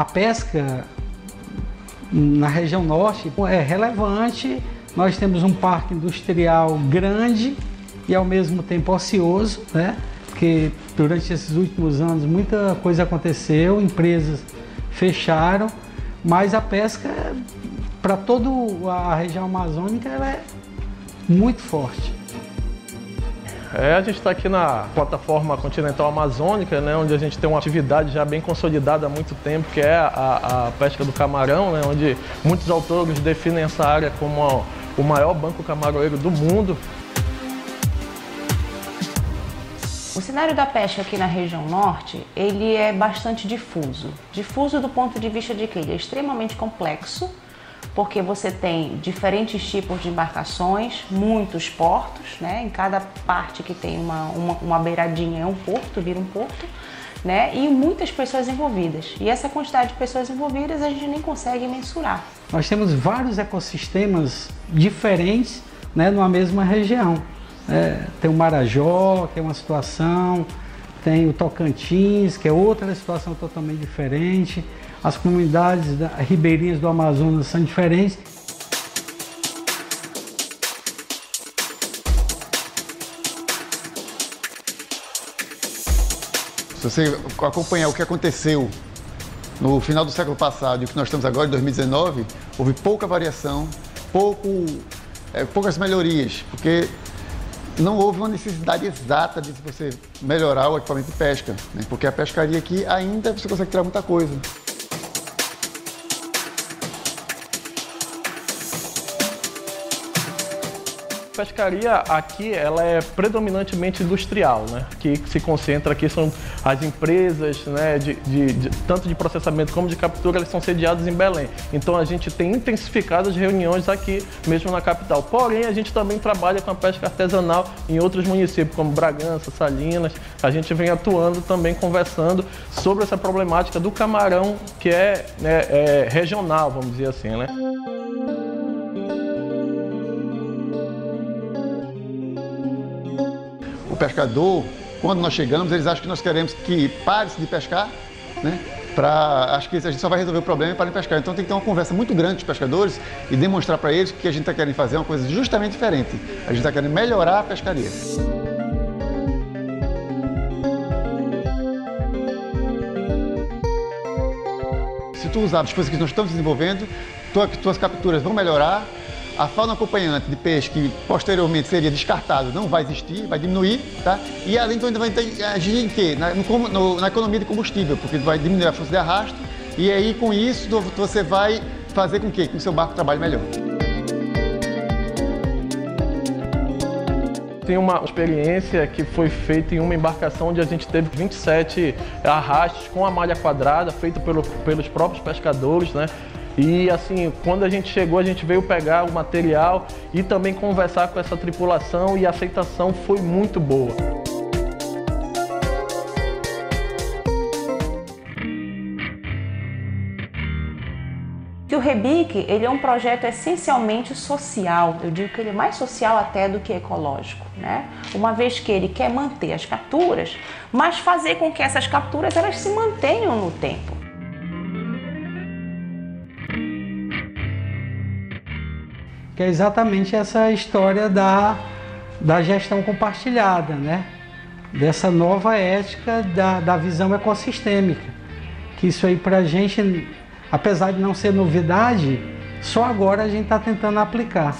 A pesca na região norte é relevante. Nós temos um parque industrial grande e ao mesmo tempo ocioso, né? Porque durante esses últimos anos muita coisa aconteceu, empresas fecharam, mas a pesca para toda a região amazônica ela é muito forte. É, a gente está aqui na plataforma continental amazônica, né, onde a gente tem uma atividade já bem consolidada há muito tempo, que é a, a pesca do camarão, né, onde muitos autores definem essa área como o maior banco camaroeiro do mundo. O cenário da pesca aqui na região norte, ele é bastante difuso. Difuso do ponto de vista de que ele é extremamente complexo, porque você tem diferentes tipos de embarcações, muitos portos, né? Em cada parte que tem uma, uma, uma beiradinha é um porto, vira um porto, né? E muitas pessoas envolvidas. E essa quantidade de pessoas envolvidas a gente nem consegue mensurar. Nós temos vários ecossistemas diferentes, né? Numa mesma região. É, tem o Marajó, que é uma situação, tem o Tocantins, que é outra situação totalmente diferente as comunidades da, ribeirinhas do Amazonas são diferentes. Se você acompanhar o que aconteceu no final do século passado e o que nós estamos agora em 2019, houve pouca variação, pouco, é, poucas melhorias, porque não houve uma necessidade exata de você melhorar o equipamento de pesca, né? porque a pescaria aqui ainda você consegue tirar muita coisa. Pescaria aqui ela é predominantemente industrial, né? Que se concentra aqui são as empresas, né? De, de, de, tanto de processamento como de captura, elas são sediadas em Belém. Então a gente tem intensificado as reuniões aqui, mesmo na capital. Porém, a gente também trabalha com a pesca artesanal em outros municípios, como Bragança, Salinas. A gente vem atuando também conversando sobre essa problemática do camarão que é, né, é regional, vamos dizer assim, né? Pescador, quando nós chegamos, eles acham que nós queremos que pare-se de pescar, né? Pra, acho que a gente só vai resolver o problema e para pescar. Então tem que ter uma conversa muito grande com os pescadores e demonstrar para eles que a gente está querendo fazer uma coisa justamente diferente. A gente está querendo melhorar a pescaria. Se tu usar as coisas que nós estamos desenvolvendo, tuas capturas vão melhorar, a fauna acompanhante de peixe que posteriormente seria descartado não vai existir, vai diminuir, tá? E além disso ainda vai agir em quê? Na, no, na economia de combustível, porque vai diminuir a força de arrasto e aí com isso você vai fazer com que, que o seu barco trabalhe melhor. tem uma experiência que foi feita em uma embarcação onde a gente teve 27 arrastes com a malha quadrada, feito pelo, pelos próprios pescadores, né? E assim, quando a gente chegou, a gente veio pegar o material e também conversar com essa tripulação e a aceitação foi muito boa. que o Rebic ele é um projeto essencialmente social. Eu digo que ele é mais social até do que ecológico, né? Uma vez que ele quer manter as capturas, mas fazer com que essas capturas elas se mantenham no tempo. Que é exatamente essa história da, da gestão compartilhada, né? dessa nova ética da, da visão ecossistêmica. Que isso aí para a gente, apesar de não ser novidade, só agora a gente está tentando aplicar.